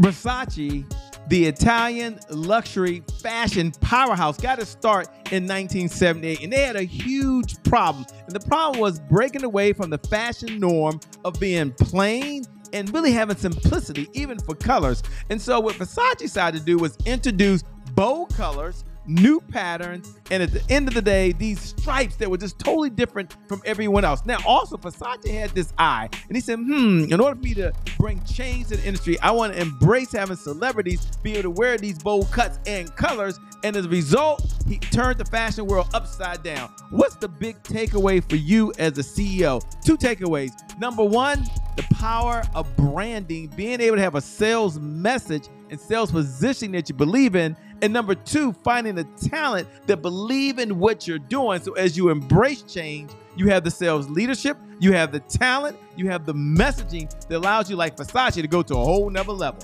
Versace, the Italian luxury fashion powerhouse, got its start in 1978, and they had a huge problem. And the problem was breaking away from the fashion norm of being plain and really having simplicity, even for colors. And so, what Versace decided to do was introduce bold colors new patterns, and at the end of the day, these stripes that were just totally different from everyone else. Now, also, Versace had this eye, and he said, hmm, in order for me to bring change to the industry, I want to embrace having celebrities be able to wear these bold cuts and colors. And as a result, he turned the fashion world upside down. What's the big takeaway for you as a CEO? Two takeaways. Number one, the power of branding, being able to have a sales message and sales positioning that you believe in. And number two, finding the talent that believe in what you're doing. So as you embrace change, you have the sales leadership, you have the talent, you have the messaging that allows you, like Versace, to go to a whole nother level.